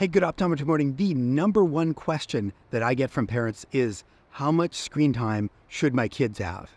Hey, good optometry morning. The number one question that I get from parents is how much screen time should my kids have?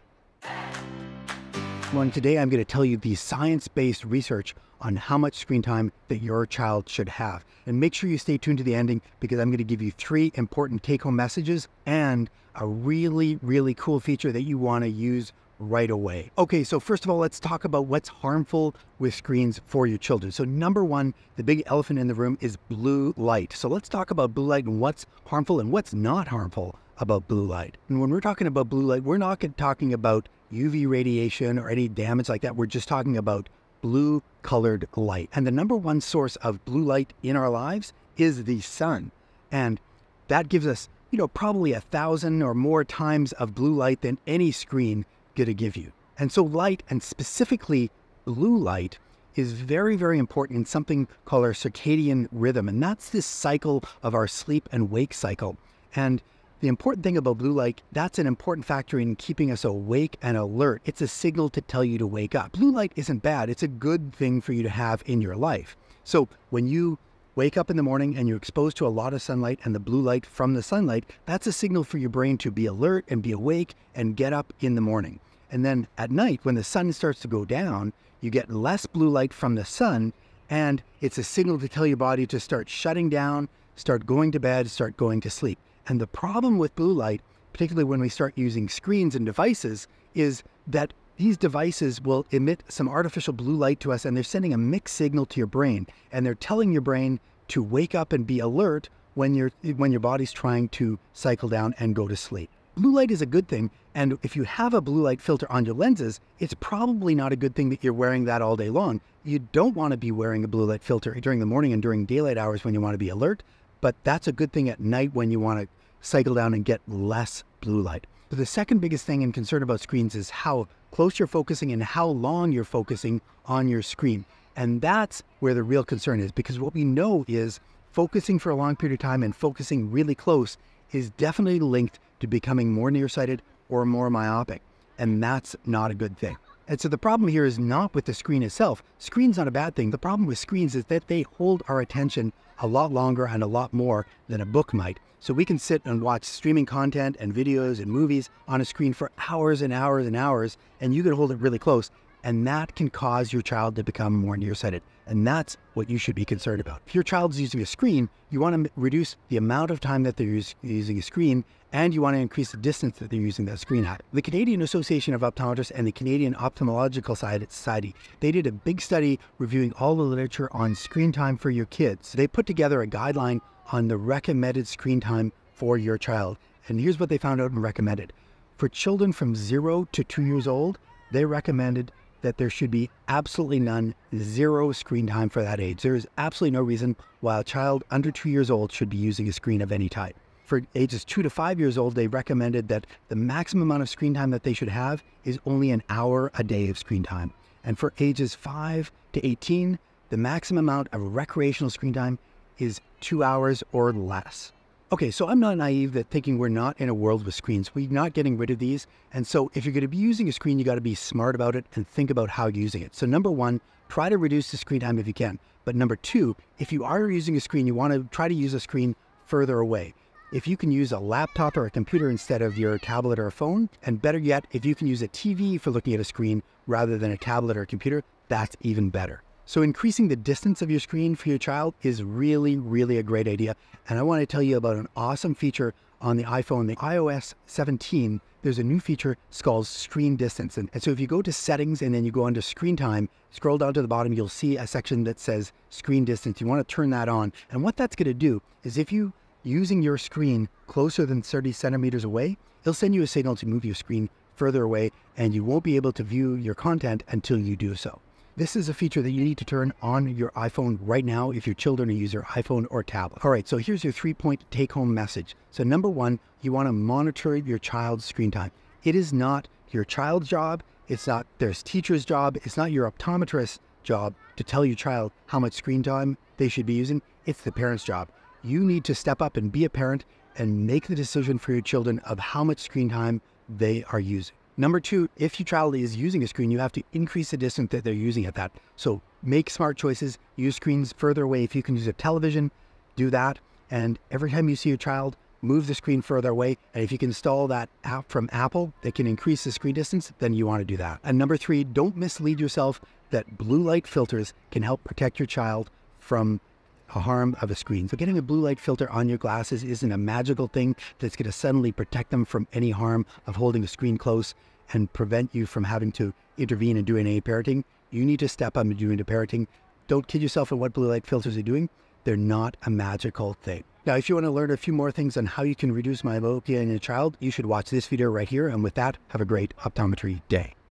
Well, today I'm going to tell you the science based research on how much screen time that your child should have. And make sure you stay tuned to the ending because I'm going to give you three important take home messages and a really, really cool feature that you want to use right away. Okay, so first of all, let's talk about what's harmful with screens for your children. So, number one, the big elephant in the room is blue light. So, let's talk about blue light and what's harmful and what's not harmful about blue light. And when we're talking about blue light, we're not talking about UV radiation or any damage like that. We're just talking about blue colored light. And the number one source of blue light in our lives is the sun. And that gives us, you know, probably a thousand or more times of blue light than any screen going to give you. And so, light, and specifically blue light, is very, very important in something called our circadian rhythm. And that's this cycle of our sleep and wake cycle. And the important thing about blue light, that's an important factor in keeping us awake and alert. It's a signal to tell you to wake up. Blue light isn't bad, it's a good thing for you to have in your life. So when you wake up in the morning and you're exposed to a lot of sunlight and the blue light from the sunlight, that's a signal for your brain to be alert and be awake and get up in the morning. And then at night, when the sun starts to go down, you get less blue light from the sun, and it's a signal to tell your body to start shutting down, start going to bed, start going to sleep. And the problem with blue light, particularly when we start using screens and devices, is that these devices will emit some artificial blue light to us and they're sending a mixed signal to your brain and they're telling your brain to wake up and be alert when your when your body's trying to cycle down and go to sleep. Blue light is a good thing, and if you have a blue light filter on your lenses, it's probably not a good thing that you're wearing that all day long. You don't want to be wearing a blue light filter during the morning and during daylight hours when you want to be alert, but that's a good thing at night when you want to cycle down and get less blue light. So the second biggest thing and concern about screens is how close you're focusing and how long you're focusing on your screen. And that's where the real concern is because what we know is focusing for a long period of time and focusing really close is definitely linked to becoming more nearsighted or more myopic. And that's not a good thing. And so the problem here is not with the screen itself. Screen's not a bad thing. The problem with screens is that they hold our attention a lot longer and a lot more than a book might. So we can sit and watch streaming content and videos and movies on a screen for hours and hours and hours, and you can hold it really close. And that can cause your child to become more nearsighted. And that's what you should be concerned about. If your child is using a screen, you want to reduce the amount of time that they're use, using a screen and you want to increase the distance that they're using that screen at. The Canadian Association of Optometrists and the Canadian Ophthalmological Society, they did a big study reviewing all the literature on screen time for your kids. They put together a guideline on the recommended screen time for your child. And here's what they found out and recommended. For children from zero to two years old, they recommended that there should be absolutely none, zero screen time for that age. There is absolutely no reason why a child under two years old should be using a screen of any type. For ages two to five years old, they recommended that the maximum amount of screen time that they should have is only an hour a day of screen time. And for ages five to 18, the maximum amount of recreational screen time is two hours or less. Okay, so I'm not naive that thinking we're not in a world with screens. We're not getting rid of these. And so if you're going to be using a screen, you got to be smart about it and think about how you're using it. So number one, try to reduce the screen time if you can. But number two, if you are using a screen, you want to try to use a screen further away. If you can use a laptop or a computer instead of your tablet or a phone, and better yet, if you can use a TV for looking at a screen rather than a tablet or a computer, that's even better. So increasing the distance of your screen for your child is really, really a great idea. And I want to tell you about an awesome feature on the iPhone, the iOS 17. There's a new feature called screen distance. And, so if you go to settings and then you go under screen time, scroll down to the bottom, you'll see a section that says screen distance. You want to turn that on. And what that's going to do is if you using your screen closer than 30 centimeters away, it'll send you a signal to move your screen further away and you won't be able to view your content until you do so. This is a feature that you need to turn on your iPhone right now if your children use your iPhone or tablet. All right, so here's your three point take home message. So, number one, you want to monitor your child's screen time. It is not your child's job, it's not their teacher's job, it's not your optometrist's job to tell your child how much screen time they should be using. It's the parent's job. You need to step up and be a parent and make the decision for your children of how much screen time they are using. Number two, if your child is using a screen, you have to increase the distance that they're using at that. So make smart choices, use screens further away. If you can use a television, do that. And every time you see a child, move the screen further away. And if you can install that app from Apple that can increase the screen distance, then you want to do that. And number three, don't mislead yourself that blue light filters can help protect your child from harm of a screen. So getting a blue light filter on your glasses isn't a magical thing that's going to suddenly protect them from any harm of holding a screen close and prevent you from having to intervene and do any parenting. You need to step up and do into parenting. Don't kid yourself on what blue light filters are doing. They're not a magical thing. Now, if you want to learn a few more things on how you can reduce myopia in a child, you should watch this video right here. And with that, have a great optometry day.